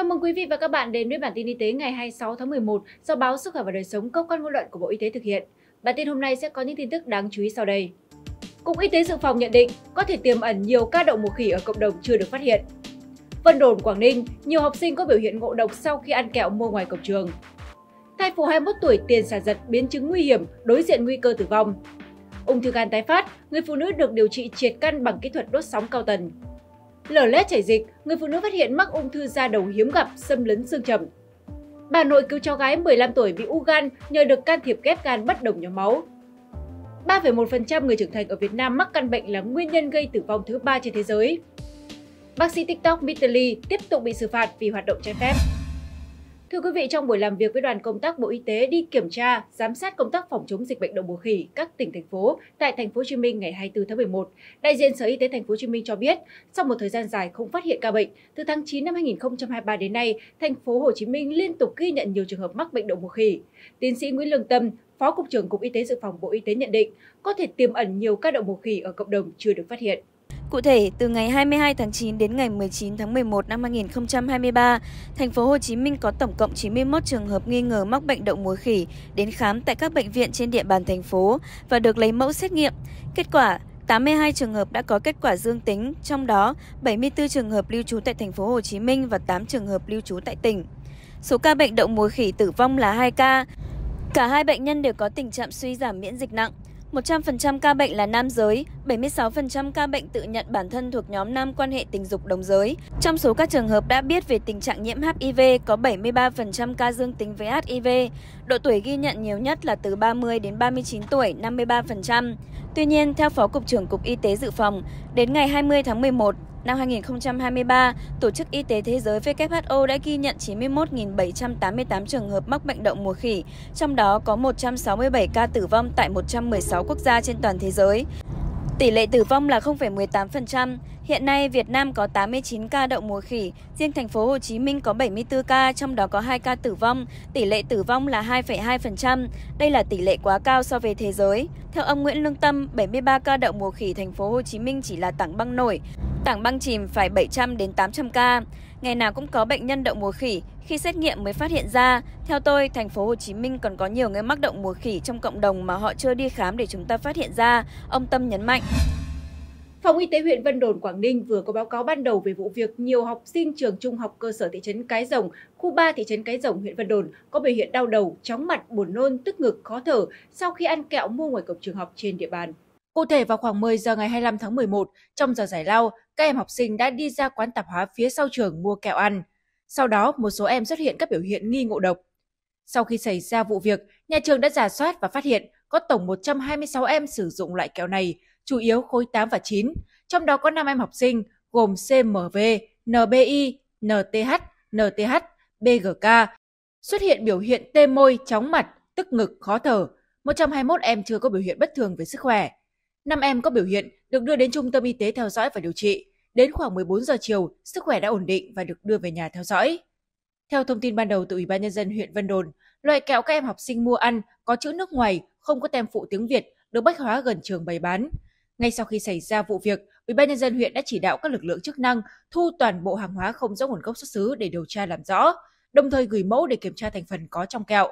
Chào mừng quý vị và các bạn đến với bản tin y tế ngày 26 tháng 11 do báo Sức khỏe và Đời sống cơ quan ngôn luận của Bộ Y tế thực hiện. Bản tin hôm nay sẽ có những tin tức đáng chú ý sau đây. Cục Y tế Dự phòng nhận định có thể tiềm ẩn nhiều ca đậu mùa khỉ ở cộng đồng chưa được phát hiện. Vân Đồn, Quảng Ninh, nhiều học sinh có biểu hiện ngộ độc sau khi ăn kẹo mua ngoài cổng trường. Thai phụ 21 tuổi tiền sản giật biến chứng nguy hiểm, đối diện nguy cơ tử vong. Ung thư gan tái phát, người phụ nữ được điều trị triệt căn bằng kỹ thuật đốt sóng cao tần. Lở lét chảy dịch, người phụ nữ phát hiện mắc ung thư da đầu hiếm gặp xâm lấn xương chậm. Bà nội cứu cháu gái 15 tuổi bị u gan nhờ được can thiệp ghép gan bất đồng nhóm máu. 3,1% người trưởng thành ở Việt Nam mắc căn bệnh là nguyên nhân gây tử vong thứ ba trên thế giới. Bác sĩ TikTok Mitterly tiếp tục bị xử phạt vì hoạt động trái phép. Thưa quý vị, trong buổi làm việc với đoàn công tác Bộ Y tế đi kiểm tra, giám sát công tác phòng chống dịch bệnh đậu mùa khỉ các tỉnh thành phố tại thành phố Hồ Chí Minh ngày 24 tháng 11, đại diện Sở Y tế thành phố Hồ Chí Minh cho biết, sau một thời gian dài không phát hiện ca bệnh, từ tháng 9 năm 2023 đến nay, thành phố Hồ Chí Minh liên tục ghi nhận nhiều trường hợp mắc bệnh đậu mùa khỉ. Tiến sĩ Nguyễn Lương Tâm, Phó cục trưởng Cục Y tế Dự phòng Bộ Y tế nhận định, có thể tiềm ẩn nhiều ca đậu mùa khỉ ở cộng đồng chưa được phát hiện. Cụ thể, từ ngày 22 tháng 9 đến ngày 19 tháng 11 năm 2023, thành phố Hồ Chí Minh có tổng cộng 91 trường hợp nghi ngờ mắc bệnh đậu mùa khỉ đến khám tại các bệnh viện trên địa bàn thành phố và được lấy mẫu xét nghiệm. Kết quả 82 trường hợp đã có kết quả dương tính, trong đó 74 trường hợp lưu trú tại thành phố Hồ Chí Minh và 8 trường hợp lưu trú tại tỉnh. Số ca bệnh đậu mùa khỉ tử vong là 2 ca. Cả hai bệnh nhân đều có tình trạng suy giảm miễn dịch nặng. 100% ca bệnh là nam giới, 76% ca bệnh tự nhận bản thân thuộc nhóm nam quan hệ tình dục đồng giới. Trong số các trường hợp đã biết về tình trạng nhiễm HIV, có 73% ca dương tính với HIV. Độ tuổi ghi nhận nhiều nhất là từ 30 đến 39 tuổi, 53%. Tuy nhiên, theo Phó Cục trưởng Cục Y tế Dự phòng, đến ngày 20 tháng 11, Năm 2023, Tổ chức Y tế Thế giới WHO đã ghi nhận 91.788 trường hợp mắc bệnh đậu mùa khỉ, trong đó có 167 ca tử vong tại 116 quốc gia trên toàn thế giới. Tỷ lệ tử vong là 0,18%. Hiện nay Việt Nam có 89 ca đậu mùa khỉ, riêng thành phố Hồ Chí Minh có 74 ca, trong đó có 2 ca tử vong. Tỷ lệ tử vong là 2,2%. Đây là tỷ lệ quá cao so với thế giới. Theo ông Nguyễn Lương Tâm, 73 ca đậu mùa khỉ thành phố Hồ Chí Minh chỉ là tảng băng nổi. Tảng băng chìm phải 700 đến 800 ca. Ngày nào cũng có bệnh nhân đậu mùa khỉ, khi xét nghiệm mới phát hiện ra. Theo tôi, thành phố Hồ Chí Minh còn có nhiều người mắc đậu mùa khỉ trong cộng đồng mà họ chưa đi khám để chúng ta phát hiện ra, ông Tâm nhấn mạnh. Phòng Y tế huyện Vân Đồn, Quảng Ninh vừa có báo cáo ban đầu về vụ việc nhiều học sinh trường trung học cơ sở thị trấn Cái Rồng, khu 3 thị trấn Cái Rồng, huyện Vân Đồn có biểu hiện đau đầu, chóng mặt, buồn nôn, tức ngực, khó thở sau khi ăn kẹo mua ngoài cổng trường học trên địa bàn. Cụ thể vào khoảng 10 giờ ngày 25 tháng 11, trong giờ giải lao, các em học sinh đã đi ra quán tạp hóa phía sau trường mua kẹo ăn. Sau đó, một số em xuất hiện các biểu hiện nghi ngộ độc. Sau khi xảy ra vụ việc, nhà trường đã giả soát và phát hiện có tổng 126 em sử dụng loại kẹo này, chủ yếu khối 8 và 9, trong đó có 5 em học sinh gồm CMV, NBI, NTH, NTH, BGK, xuất hiện biểu hiện tê môi, chóng mặt, tức ngực, khó thở. 121 em chưa có biểu hiện bất thường về sức khỏe năm em có biểu hiện được đưa đến trung tâm y tế theo dõi và điều trị. Đến khoảng 14 giờ chiều, sức khỏe đã ổn định và được đưa về nhà theo dõi. Theo thông tin ban đầu từ Ủy ban nhân dân huyện Vân Đồn, loại kẹo các em học sinh mua ăn có chữ nước ngoài, không có tem phụ tiếng Việt, được bách hóa gần trường bày bán. Ngay sau khi xảy ra vụ việc, Ủy ban nhân dân huyện đã chỉ đạo các lực lượng chức năng thu toàn bộ hàng hóa không rõ nguồn gốc xuất xứ để điều tra làm rõ, đồng thời gửi mẫu để kiểm tra thành phần có trong kẹo.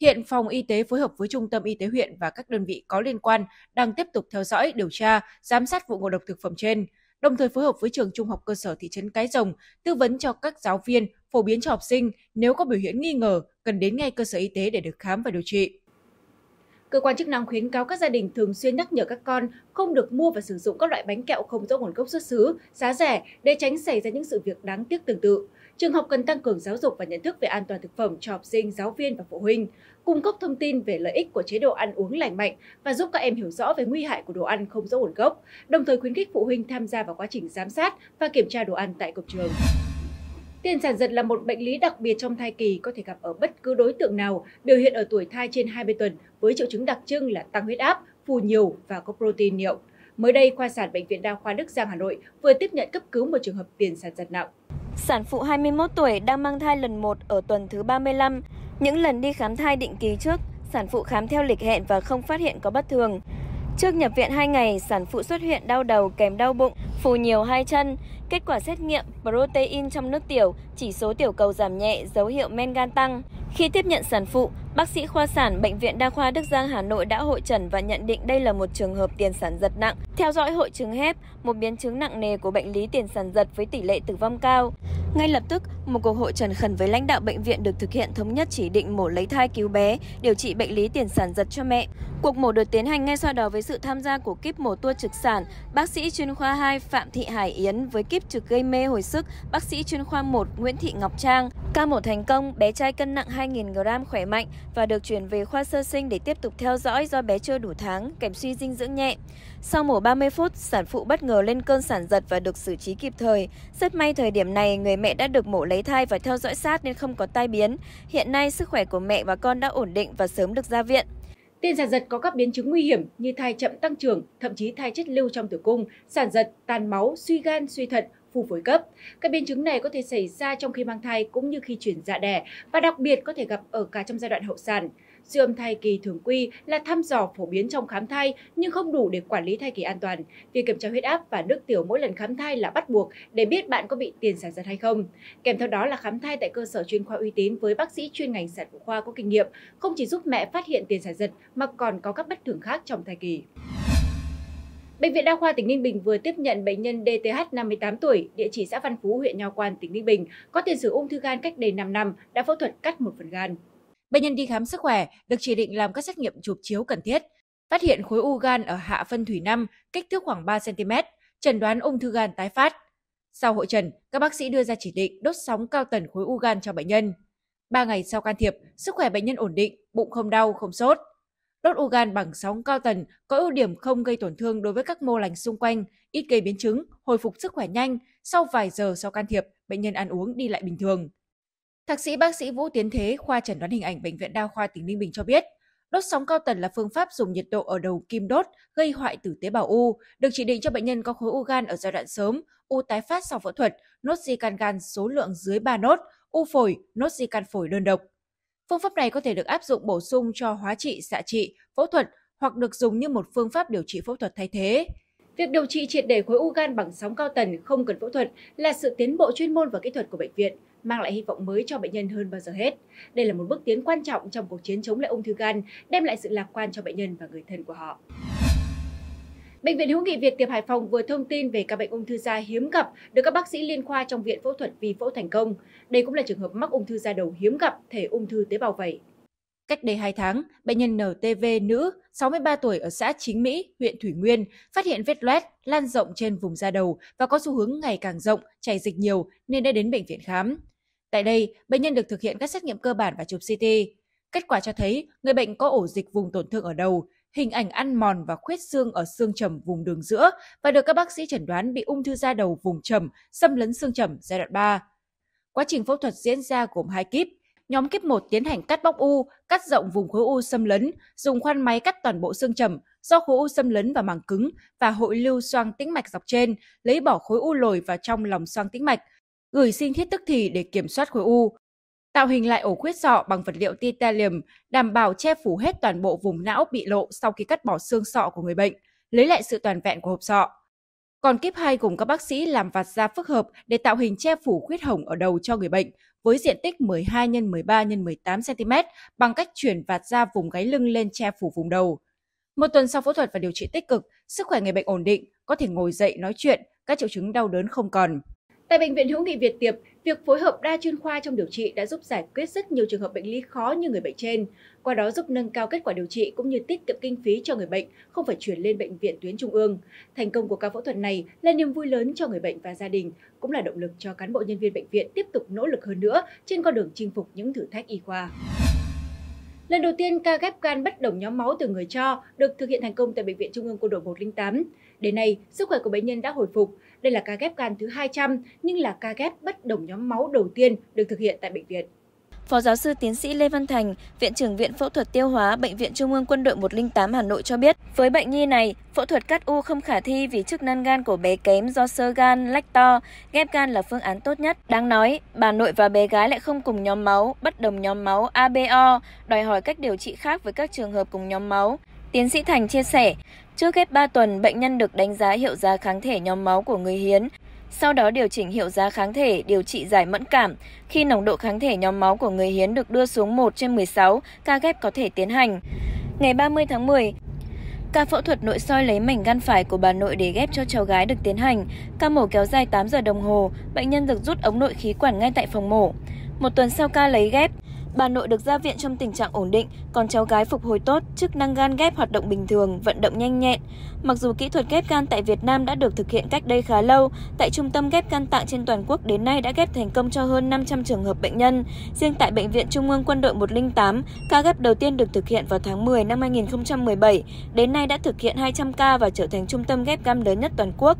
Hiện phòng y tế phối hợp với trung tâm y tế huyện và các đơn vị có liên quan đang tiếp tục theo dõi, điều tra, giám sát vụ ngộ độc thực phẩm trên, đồng thời phối hợp với trường trung học cơ sở thị trấn Cái Rồng tư vấn cho các giáo viên, phổ biến cho học sinh nếu có biểu hiện nghi ngờ cần đến ngay cơ sở y tế để được khám và điều trị. Cơ quan chức năng khuyến cáo các gia đình thường xuyên nhắc nhở các con không được mua và sử dụng các loại bánh kẹo không rõ nguồn gốc xuất xứ, giá rẻ để tránh xảy ra những sự việc đáng tiếc tương tự. Trường học cần tăng cường giáo dục và nhận thức về an toàn thực phẩm cho học sinh, giáo viên và phụ huynh, cung cấp thông tin về lợi ích của chế độ ăn uống lành mạnh và giúp các em hiểu rõ về nguy hại của đồ ăn không rõ nguồn gốc, đồng thời khuyến khích phụ huynh tham gia vào quá trình giám sát và kiểm tra đồ ăn tại cổng trường. Tiền sản giật là một bệnh lý đặc biệt trong thai kỳ có thể gặp ở bất cứ đối tượng nào, biểu hiện ở tuổi thai trên 20 tuần với triệu chứng đặc trưng là tăng huyết áp, phù nhiều và có protein niệu. Mới đây, khoa sản Bệnh viện Đa khoa Đức Giang Hà Nội vừa tiếp nhận cấp cứu một trường hợp tiền sản giật nặng. Sản phụ 21 tuổi đang mang thai lần 1 ở tuần thứ 35. Những lần đi khám thai định kỳ trước, sản phụ khám theo lịch hẹn và không phát hiện có bất thường. Trước nhập viện 2 ngày, sản phụ xuất hiện đau đầu kèm đau bụng, phù nhiều hai chân. Kết quả xét nghiệm protein trong nước tiểu, chỉ số tiểu cầu giảm nhẹ, dấu hiệu men gan tăng. Khi tiếp nhận sản phụ, bác sĩ khoa sản Bệnh viện Đa khoa Đức Giang Hà Nội đã hội trần và nhận định đây là một trường hợp tiền sản giật nặng. Theo dõi hội chứng hép, một biến chứng nặng nề của bệnh lý tiền sản giật với tỷ lệ tử vong cao. Ngay lập tức, một cuộc hội trần khẩn với lãnh đạo bệnh viện được thực hiện thống nhất chỉ định mổ lấy thai cứu bé, điều trị bệnh lý tiền sản giật cho mẹ. Cuộc mổ được tiến hành ngay sau đó với sự tham gia của kíp mổ tua trực sản, bác sĩ chuyên khoa 2 Phạm Thị Hải Yến với kíp trực gây mê hồi sức, bác sĩ chuyên khoa 1 Nguyễn Thị Ngọc Trang. Ca mổ thành công, bé trai cân nặng 2.000 g khỏe mạnh và được chuyển về khoa sơ sinh để tiếp tục theo dõi do bé chưa đủ tháng, kèm suy dinh dưỡng nhẹ. Sau mổ 30 phút, sản phụ bất ngờ lên cơn sản giật và được xử trí kịp thời. Rất may thời điểm này, người mẹ đã được mổ lấy thai và theo dõi sát nên không có tai biến. Hiện nay, sức khỏe của mẹ và con đã ổn định và sớm được ra viện. Tiền sản giật có các biến chứng nguy hiểm như thai chậm tăng trưởng, thậm chí thai chết lưu trong tử cung, sản giật, tan máu, suy gan, suy thận, phù phổi cấp. Các biến chứng này có thể xảy ra trong khi mang thai cũng như khi chuyển dạ đẻ và đặc biệt có thể gặp ở cả trong giai đoạn hậu sản. Siêu âm thai kỳ thường quy là thăm dò phổ biến trong khám thai nhưng không đủ để quản lý thai kỳ an toàn. Việc kiểm tra huyết áp và nước tiểu mỗi lần khám thai là bắt buộc để biết bạn có bị tiền sản giật hay không. Kèm theo đó là khám thai tại cơ sở chuyên khoa uy tín với bác sĩ chuyên ngành sản phụ khoa có kinh nghiệm, không chỉ giúp mẹ phát hiện tiền sản giật mà còn có các bất thường khác trong thai kỳ. Bệnh viện Đa khoa tỉnh Ninh Bình vừa tiếp nhận bệnh nhân DTH 58 tuổi, địa chỉ xã Văn Phú, huyện Nho Quan, tỉnh Ninh Bình, có tiền sử ung thư gan cách đây 5 năm, đã phẫu thuật cắt một phần gan. Bệnh nhân đi khám sức khỏe, được chỉ định làm các xét nghiệm chụp chiếu cần thiết, phát hiện khối u gan ở hạ phân thủy năm, kích thước khoảng 3 cm, chẩn đoán ung thư gan tái phát. Sau hội trần, các bác sĩ đưa ra chỉ định đốt sóng cao tần khối u gan cho bệnh nhân. 3 ngày sau can thiệp, sức khỏe bệnh nhân ổn định, bụng không đau, không sốt. Đốt u gan bằng sóng cao tần có ưu điểm không gây tổn thương đối với các mô lành xung quanh, ít gây biến chứng, hồi phục sức khỏe nhanh. Sau vài giờ sau can thiệp, bệnh nhân ăn uống đi lại bình thường. Thạc sĩ bác sĩ Vũ Tiến Thế, khoa chẩn đoán hình ảnh Bệnh viện Đa khoa tỉnh Ninh Bình cho biết, đốt sóng cao tần là phương pháp dùng nhiệt độ ở đầu kim đốt gây hoại tử tế bào u, được chỉ định cho bệnh nhân có khối u gan ở giai đoạn sớm, u tái phát sau phẫu thuật, nốt di can gan số lượng dưới 3 nốt, u phổi, nốt di can phổi đơn độc. Phương pháp này có thể được áp dụng bổ sung cho hóa trị, xạ trị, phẫu thuật hoặc được dùng như một phương pháp điều trị phẫu thuật thay thế. Việc điều trị triệt để khối u gan bằng sóng cao tần không cần phẫu thuật là sự tiến bộ chuyên môn và kỹ thuật của bệnh viện, mang lại hy vọng mới cho bệnh nhân hơn bao giờ hết. Đây là một bước tiến quan trọng trong cuộc chiến chống lại ung thư gan, đem lại sự lạc quan cho bệnh nhân và người thân của họ. Bệnh viện Hữu nghị Việt Tiệp Hải Phòng vừa thông tin về ca bệnh ung thư da hiếm gặp được các bác sĩ liên khoa trong viện phẫu thuật vi phẫu thành công. Đây cũng là trường hợp mắc ung thư da đầu hiếm gặp thể ung thư tế bào vẩy. Cách đây 2 tháng, bệnh nhân NTV nữ, 63 tuổi ở xã Chính Mỹ, huyện Thủy Nguyên, phát hiện vết loét lan rộng trên vùng da đầu và có xu hướng ngày càng rộng, chảy dịch nhiều nên đã đến bệnh viện khám. Tại đây, bệnh nhân được thực hiện các xét nghiệm cơ bản và chụp CT. Kết quả cho thấy người bệnh có ổ dịch vùng tổn thương ở đầu, hình ảnh ăn mòn và khuyết xương ở xương trầm vùng đường giữa và được các bác sĩ chẩn đoán bị ung thư da đầu vùng trầm, xâm lấn xương trầm giai đoạn 3. Quá trình phẫu thuật diễn ra gồm hai kíp. Nhóm kíp 1 tiến hành cắt bóc u, cắt rộng vùng khối u xâm lấn, dùng khoan máy cắt toàn bộ xương trầm do khối u xâm lấn và màng cứng và hội lưu xoang tĩnh mạch dọc trên, lấy bỏ khối u lồi vào trong lòng xoang tĩnh mạch, gửi sinh thiết tức thì để kiểm soát khối u. Tạo hình lại ổ khuyết sọ bằng vật liệu titanium, đảm bảo che phủ hết toàn bộ vùng não bị lộ sau khi cắt bỏ xương sọ của người bệnh, lấy lại sự toàn vẹn của hộp sọ. Còn kíp 2 cùng các bác sĩ làm vạt da phức hợp để tạo hình che phủ khuyết hồng ở đầu cho người bệnh với diện tích 12 x 13 x 18 cm bằng cách chuyển vạt da vùng gáy lưng lên che phủ vùng đầu. Một tuần sau phẫu thuật và điều trị tích cực, sức khỏe người bệnh ổn định, có thể ngồi dậy nói chuyện, các triệu chứng đau đớn không còn. Tại Bệnh viện Hữu nghị Việt Tiệp, việc phối hợp đa chuyên khoa trong điều trị đã giúp giải quyết rất nhiều trường hợp bệnh lý khó như người bệnh trên, qua đó giúp nâng cao kết quả điều trị cũng như tiết kiệm kinh phí cho người bệnh, không phải chuyển lên bệnh viện tuyến trung ương. Thành công của ca phẫu thuật này là niềm vui lớn cho người bệnh và gia đình, cũng là động lực cho cán bộ nhân viên bệnh viện tiếp tục nỗ lực hơn nữa trên con đường chinh phục những thử thách y khoa. Lần đầu tiên ca ghép gan bất đồng nhóm máu từ người cho được thực hiện thành công tại Bệnh viện Trung ương Quân đội 108. Đến nay, sức khỏe của bệnh nhân đã hồi phục. Đây là ca ghép gan thứ 200 nhưng là ca ghép bất đồng nhóm máu đầu tiên được thực hiện tại bệnh viện. Phó giáo sư tiến sĩ Lê Văn Thành, Viện trưởng Viện Phẫu thuật Tiêu hóa Bệnh viện Trung ương Quân đội 108 Hà Nội cho biết, với bệnh nhi này, phẫu thuật cắt u không khả thi vì chức năng gan của bé kém do sơ gan, lách to, ghép gan là phương án tốt nhất. Đáng nói, bà nội và bé gái lại không cùng nhóm máu, bất đồng nhóm máu ABO, đòi hỏi cách điều trị khác với các trường hợp cùng nhóm máu. Tiến sĩ Thành chia sẻ, trước ghép 3 tuần, bệnh nhân được đánh giá hiệu giá kháng thể nhóm máu của người hiến sau đó điều chỉnh hiệu giá kháng thể, điều trị giải mẫn cảm. Khi nồng độ kháng thể nhóm máu của người hiến được đưa xuống 1 trên 16, ca ghép có thể tiến hành. Ngày 30 tháng 10, Ca phẫu thuật nội soi lấy mảnh gan phải của bà nội để ghép cho cháu gái được tiến hành. Ca mổ kéo dài 8 giờ đồng hồ, bệnh nhân được rút ống nội khí quản ngay tại phòng mổ. Một tuần sau ca lấy ghép, Bà nội được ra viện trong tình trạng ổn định, còn cháu gái phục hồi tốt, chức năng gan ghép hoạt động bình thường, vận động nhanh nhẹn. Mặc dù kỹ thuật ghép gan tại Việt Nam đã được thực hiện cách đây khá lâu, tại trung tâm ghép gan tạng trên toàn quốc đến nay đã ghép thành công cho hơn 500 trường hợp bệnh nhân. Riêng tại Bệnh viện Trung ương Quân đội 108, ca ghép đầu tiên được thực hiện vào tháng 10 năm 2017, đến nay đã thực hiện 200 ca và trở thành trung tâm ghép gan lớn nhất toàn quốc.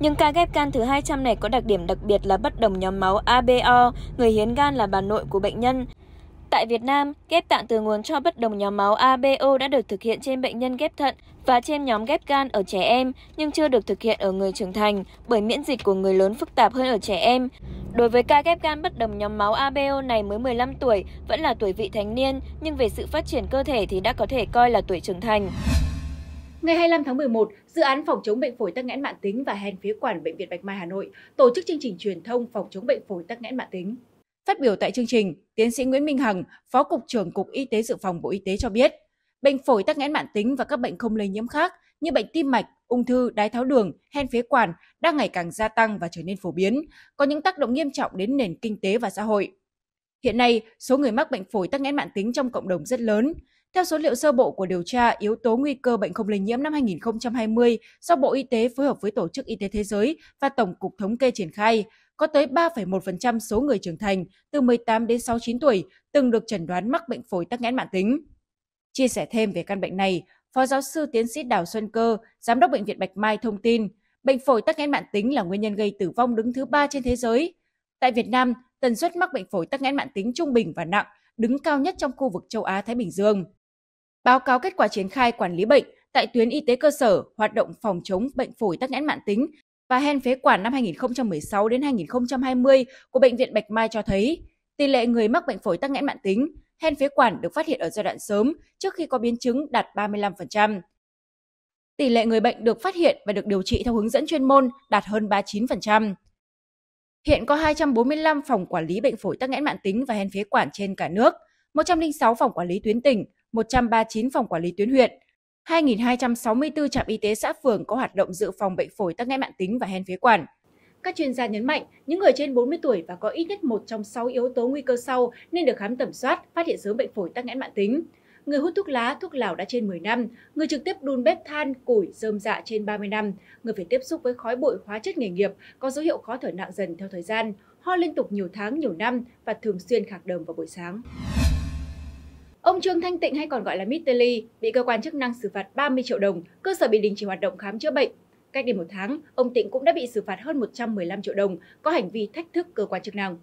Nhưng ca ghép gan thứ 200 này có đặc điểm đặc biệt là bất đồng nhóm máu ABO, người hiến gan là bà nội của bệnh nhân. Tại Việt Nam, ghép tạng từ nguồn cho bất đồng nhóm máu ABO đã được thực hiện trên bệnh nhân ghép thận và trên nhóm ghép gan ở trẻ em, nhưng chưa được thực hiện ở người trưởng thành bởi miễn dịch của người lớn phức tạp hơn ở trẻ em. Đối với ca ghép gan bất đồng nhóm máu ABO này mới 15 tuổi, vẫn là tuổi vị thành niên, nhưng về sự phát triển cơ thể thì đã có thể coi là tuổi trưởng thành. Ngày 25 tháng 11, dự án phòng chống bệnh phổi tắc nghẽn mạng tính và hen phế quản Bệnh viện Bạch Mai Hà Nội tổ chức chương trình truyền thông phòng chống bệnh phổi tắc nghẽn mạng tính. Phát biểu tại chương trình, tiến sĩ Nguyễn Minh Hằng, Phó Cục trưởng Cục Y tế Dự phòng Bộ Y tế cho biết, bệnh phổi tắc nghẽn mạng tính và các bệnh không lây nhiễm khác như bệnh tim mạch, ung thư, đái tháo đường, hen phế quản đang ngày càng gia tăng và trở nên phổ biến, có những tác động nghiêm trọng đến nền kinh tế và xã hội. Hiện nay, số người mắc bệnh phổi tắc nghẽn mạng tính trong cộng đồng rất lớn. Theo số liệu sơ bộ của điều tra yếu tố nguy cơ bệnh không lây nhiễm năm 2020 do Bộ Y tế phối hợp với Tổ chức Y tế Thế giới và Tổng cục Thống kê triển khai, có tới 3,1% số người trưởng thành từ 18 đến 69 tuổi từng được chẩn đoán mắc bệnh phổi tắc nghẽn mạng tính. Chia sẻ thêm về căn bệnh này, Phó giáo sư tiến sĩ Đào Xuân Cơ, Giám đốc Bệnh viện Bạch Mai thông tin, bệnh phổi tắc nghẽn mạng tính là nguyên nhân gây tử vong đứng thứ ba trên thế giới. Tại Việt Nam, tần suất mắc bệnh phổi tắc nghẽn mạng tính trung bình và nặng đứng cao nhất trong khu vực châu Á Thái Bình Dương. Báo cáo kết quả triển khai quản lý bệnh tại tuyến y tế cơ sở hoạt động phòng chống bệnh phổi tắc nghẽn mạng tính và hen phế quản năm 2016 đến 2020 của Bệnh viện Bạch Mai cho thấy tỷ lệ người mắc bệnh phổi tắc nghẽn mạng tính, hen phế quản được phát hiện ở giai đoạn sớm trước khi có biến chứng đạt 35%. Tỷ lệ người bệnh được phát hiện và được điều trị theo hướng dẫn chuyên môn đạt hơn 39%. Hiện có 245 phòng quản lý bệnh phổi tắc nghẽn mạng tính và hen phế quản trên cả nước, 106 phòng quản lý tuyến tỉnh, 139 phòng quản lý tuyến huyện, 2.264 trạm y tế xã phường có hoạt động dự phòng bệnh phổi tắc nghẽn mạng tính và hen phế quản. Các chuyên gia nhấn mạnh, những người trên 40 tuổi và có ít nhất một trong 6 yếu tố nguy cơ sau nên được khám tầm soát, phát hiện sớm bệnh phổi tắc nghẽn mạng tính. Người hút thuốc lá, thuốc lào đã trên 10 năm, người trực tiếp đun bếp than, củi, rơm dạ trên 30 năm, người phải tiếp xúc với khói bụi hóa chất nghề nghiệp, có dấu hiệu khó thở nặng dần theo thời gian, ho liên tục nhiều tháng, nhiều năm và thường xuyên khạc đờm vào buổi sáng. Ông Trương Thanh Tịnh hay còn gọi là Mr. Lee bị cơ quan chức năng xử phạt 30 triệu đồng, cơ sở bị đình chỉ hoạt động khám chữa bệnh. Cách đây một tháng, ông Tịnh cũng đã bị xử phạt hơn 115 triệu đồng có hành vi thách thức cơ quan chức năng.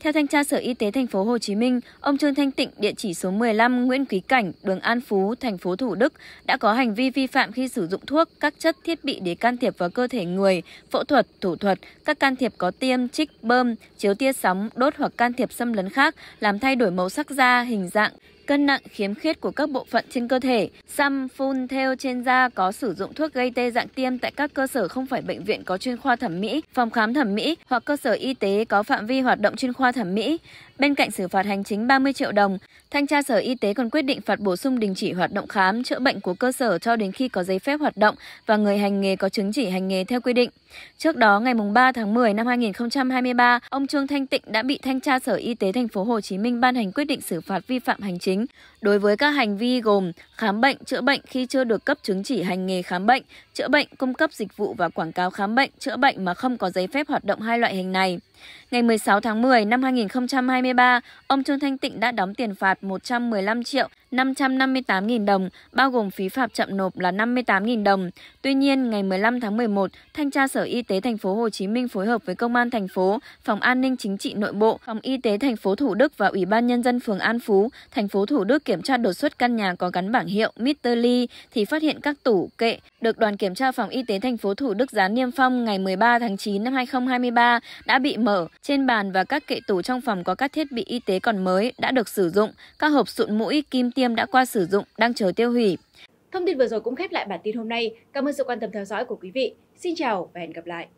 Theo thanh tra Sở Y tế thành phố Hồ Chí Minh, ông Trương Thanh Tịnh, địa chỉ số 15 Nguyễn Quý Cảnh, đường An Phú, thành phố Thủ Đức đã có hành vi vi phạm khi sử dụng thuốc, các chất thiết bị để can thiệp vào cơ thể người, phẫu thuật, thủ thuật, các can thiệp có tiêm, trích, bơm, chiếu tia sóng, đốt hoặc can thiệp xâm lấn khác làm thay đổi màu sắc da, hình dạng, cân nặng khiếm khuyết của các bộ phận trên cơ thể, xăm, phun, theo trên da có sử dụng thuốc gây tê dạng tiêm tại các cơ sở không phải bệnh viện có chuyên khoa thẩm mỹ, phòng khám thẩm mỹ hoặc cơ sở y tế có phạm vi hoạt động chuyên khoa thẩm mỹ. Bên cạnh xử phạt hành chính 30 triệu đồng, Thanh tra Sở Y tế còn quyết định phạt bổ sung đình chỉ hoạt động khám, chữa bệnh của cơ sở cho đến khi có giấy phép hoạt động và người hành nghề có chứng chỉ hành nghề theo quy định. Trước đó, ngày 3 tháng 10 năm 2023, ông Trương Thanh Tịnh đã bị Thanh tra Sở Y tế thành phố Hồ Chí Minh ban hành quyết định xử phạt vi phạm hành chính đối với các hành vi gồm khám bệnh, chữa bệnh khi chưa được cấp chứng chỉ hành nghề khám bệnh, chữa bệnh, cung cấp dịch vụ và quảng cáo khám bệnh, chữa bệnh mà không có giấy phép hoạt động hai loại hình này. Ngày 16 tháng 10 năm 2023, ông Trương Thanh Tịnh đã đóng tiền phạt 115 triệu 558.000 đồng, bao gồm phí phạt chậm nộp là 58.000 đồng. Tuy nhiên, ngày 15 tháng 11, Thanh tra Sở Y tế thành phố Hồ Chí Minh phối hợp với Công an thành phố, Phòng An ninh Chính trị Nội bộ, Phòng Y tế thành phố Thủ Đức và Ủy ban nhân dân phường An Phú, thành phố Thủ Đức kiểm tra đột xuất căn nhà có gắn bảng hiệu Mr. Lee thì phát hiện các tủ, kệ được đoàn kiểm tra Phòng Y tế thành phố Thủ Đức dán niêm phong ngày 13 tháng 9 năm 2023 đã bị mở. Trên bàn và các kệ tủ trong phòng có các thiết bị y tế còn mới đã được sử dụng, các hộp sụn mũi, kim tiêm tiêm đã qua sử dụng, đang chờ tiêu hủy. Thông tin vừa rồi cũng khép lại bản tin hôm nay. Cảm ơn sự quan tâm theo dõi của quý vị. Xin chào và hẹn gặp lại!